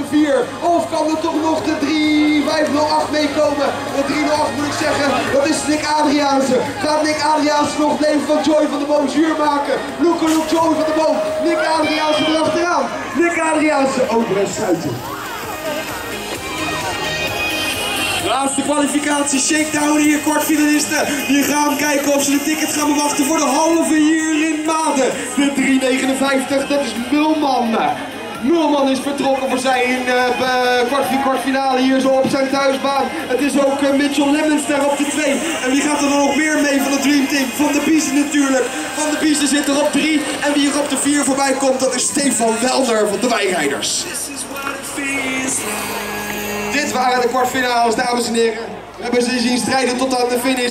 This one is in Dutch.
de 4? Of kan er toch nog de 3-5-0-8 meekomen? De 3-0-8 moet ik zeggen, dat is Nick Adriaanse. Gaat Nick Adriaanse nog het leven van Joy van de Boom zuur maken? Loeke Loek Joy van de Boom. Nick Adriaanse erachteraan. Nick Adriaanse over en sluiten. Laatste kwalificatie, shakedown hier, kwartfinalisten. Die gaan kijken of ze de ticket gaan bewachten voor de halve hier in Maden. De 3,59, dat is Mulman. Mulman is vertrokken voor zijn uh, kwart, kwartfinale hier zo op zijn thuisbaan. Het is ook uh, Mitchell Lemmens daar op de 2. En wie gaat er dan nog meer mee van het Dream Team? Van de Biezen natuurlijk. Van de Biezen zit er op 3. En wie er op de 4 voorbij komt, dat is Stefan Welder van de Wijrijders. Dit waren de kwartfinales, dames en heren. We hebben ze zien strijden tot aan de finish.